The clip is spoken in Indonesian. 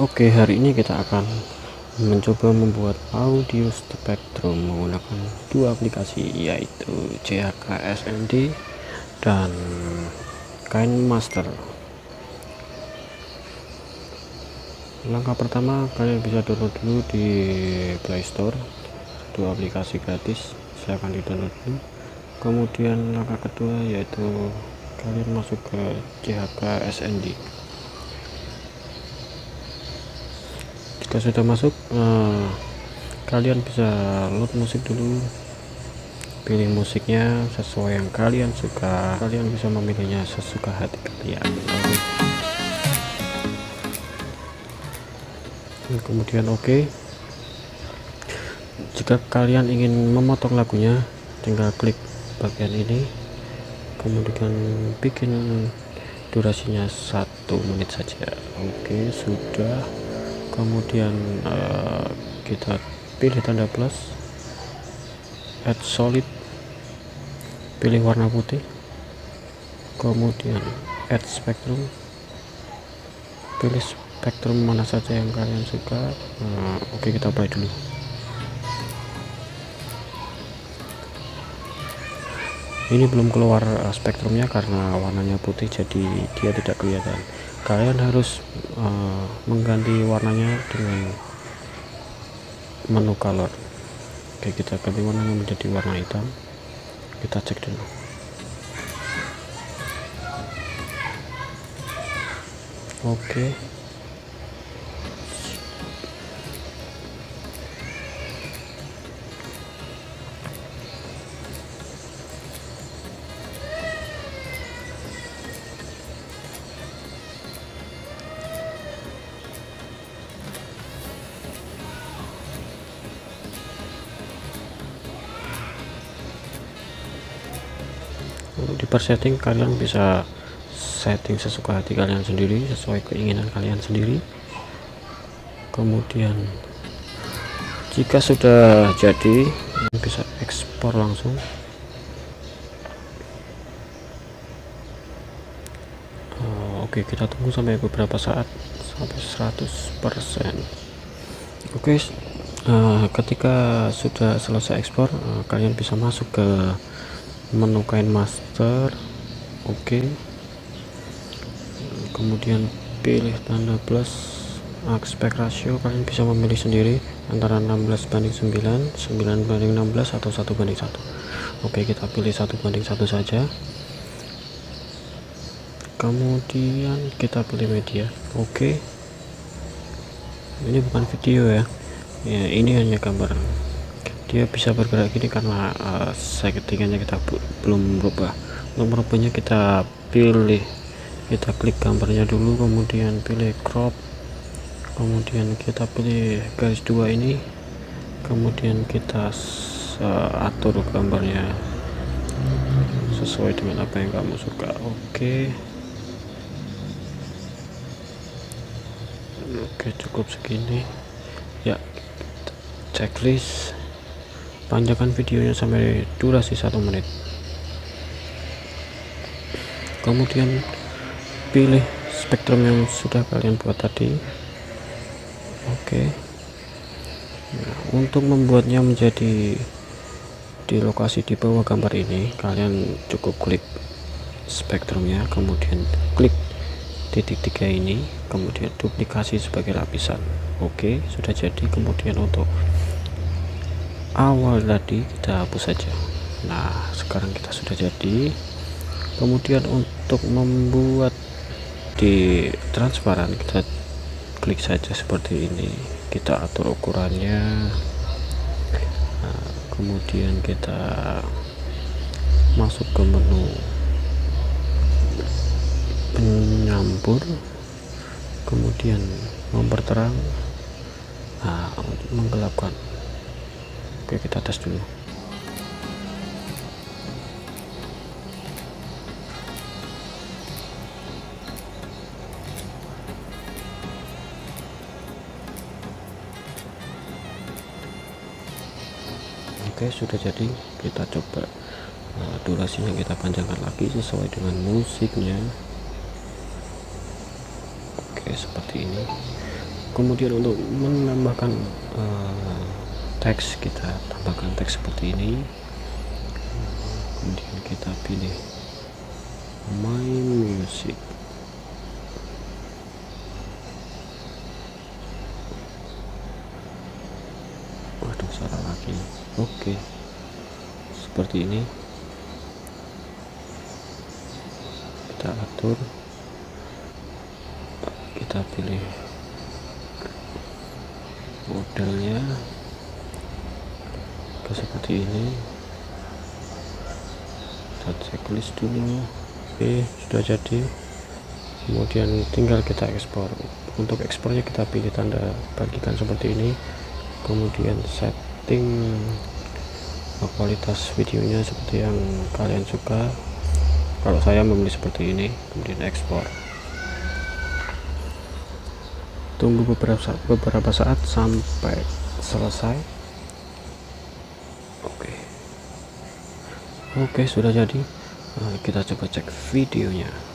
Oke hari ini kita akan mencoba membuat audio spektrum menggunakan dua aplikasi yaitu CHK SND dan Kain Master. Langkah pertama kalian bisa download dulu di Playstore dua aplikasi gratis saya akan di download dulu. Kemudian langkah kedua yaitu kalian masuk ke CHK SND jika sudah masuk eh, kalian bisa load musik dulu. Pilih musiknya sesuai yang kalian suka. Kalian bisa memilihnya sesuka hati kalian. Kemudian oke. Okay. jika kalian ingin memotong lagunya tinggal klik bagian ini. Kemudian bikin durasinya satu menit saja. Oke okay, sudah kemudian uh, kita pilih tanda plus. Add solid. Pilih warna putih. Kemudian add spectrum. Pilih spektrum mana saja yang kalian suka. Nah, oke kita play dulu. Ini belum keluar uh, spektrumnya karena warnanya putih jadi dia tidak kelihatan kalian harus uh, mengganti warnanya dengan menu color. Oke kita ganti warnanya menjadi warna hitam kita cek dulu. Oke di persetting kalian bisa setting sesuka hati kalian sendiri sesuai keinginan kalian sendiri. Kemudian jika sudah jadi bisa ekspor langsung. Oh, oke kita tunggu sampai beberapa saat sampai 100% oke uh, ketika sudah selesai ekspor uh, kalian bisa masuk ke menu kain master oke okay. kemudian pilih tanda plus aspek ratio kalian bisa memilih sendiri antara 16 banding 9 9 banding 16 atau 1 banding 1 oke okay, kita pilih 1 banding 1 saja kemudian kita pilih media oke okay. ini bukan video ya ya ini hanya gambar dia bisa bergerak gini karena uh, settingannya kita belum berubah. Untuk merubahnya kita pilih kita klik gambarnya dulu kemudian pilih crop kemudian kita pilih garis dua ini kemudian kita uh, atur gambarnya sesuai dengan apa yang kamu suka. Oke. Okay. oke okay, cukup segini. Ya checklist panjangkan videonya sampai durasi satu menit. Kemudian pilih spektrum yang sudah kalian buat tadi. Oke. Nah, untuk membuatnya menjadi di lokasi di bawah gambar ini kalian cukup klik spektrumnya kemudian klik titik tiga ini kemudian duplikasi sebagai lapisan. Oke sudah jadi. Kemudian untuk awal tadi kita hapus saja. Nah sekarang kita sudah jadi. Kemudian untuk membuat di transparan kita klik saja seperti ini. Kita atur ukurannya. Nah, kemudian kita masuk ke menu penyampur. Kemudian memperterang. Nah, menggelapkan oke kita tes dulu. Oke sudah jadi. Kita coba uh, durasinya kita panjangkan lagi sesuai dengan musiknya. Oke seperti ini. Kemudian untuk menambahkan uh, teks kita tambahkan teks seperti ini. Kemudian kita pilih my music. Waduh salah lagi. Oke. Seperti ini. Kita atur. Kita pilih modelnya ke seperti ini. Kita checklist dulu. Oke sudah jadi. Kemudian tinggal kita ekspor. Untuk ekspornya kita pilih tanda bagikan seperti ini. Kemudian setting kualitas videonya seperti yang kalian suka. Kalau saya memilih seperti ini kemudian ekspor. Tunggu beberapa beberapa saat sampai selesai oke sudah jadi. Nah, kita coba cek videonya